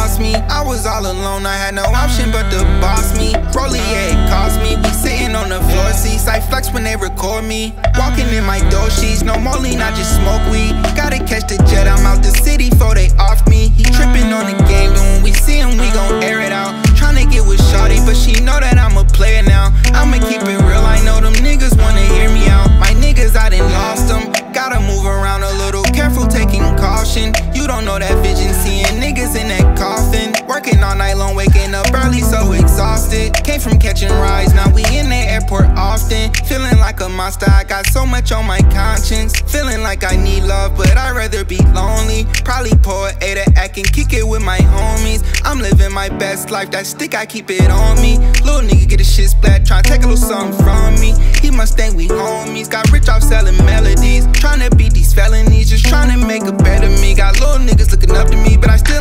lost me. I was all alone, I had no option but to boss me. Rollie, yeah, it cost me. We sitting on the floor seats, I flex when they record me. Walking in my door sheets, no more lean, I just smoke weed. Gotta catch the jet, I'm out the city before they off me. Tripping Working all night long, waking up early, so exhausted. Came from catching rides, now we in the airport often. Feeling like a monster, I got so much on my conscience. Feeling like I need love, but I'd rather be lonely. Probably pour a to act and kick it with my homies. I'm living my best life, that stick, I keep it on me. Little nigga get his shit splat, tryna take a little something from me. He must think we homies, got rich off selling melodies. Trying to beat these felonies, just trying to make a better me. Got little niggas looking up to me, but I still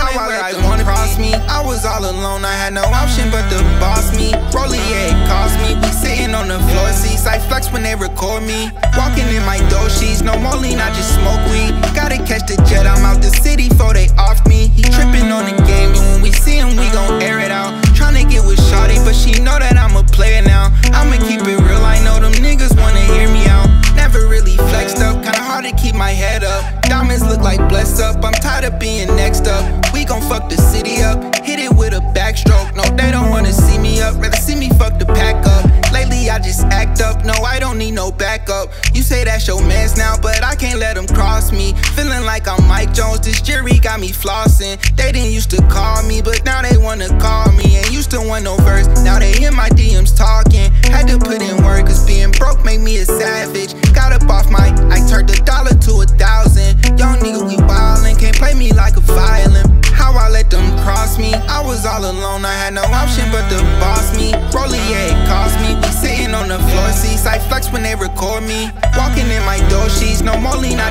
when they record me. Walking in my door sheets, no more lean, I just smoke weed. Gotta catch the jet, I'm out the city before they off me. He tripping on the game, but when we see him, we gon' air it out. Tryna get with Shawty, but she know that I'm a player now. I'ma keep it real, I know them niggas wanna hear me out. Never really flexed up, kinda hard to keep my head up. Diamonds look like blessed up, I'm tired of being next up. We gon' fuck the city up, hit it with a backstroke. No, they don't wanna see me up, rather see me I just act up, no, I don't need no backup. You say that's your mans now, but I can't let them cross me. Feeling like I'm Mike Jones, this jury got me flossing. They didn't used to call me, but now they wanna call me. And used to want no verse, now they in my DMs talking. Had to put in work, cause being broke made me a savage. Got up off my, I turned the dollar my door sheets, no I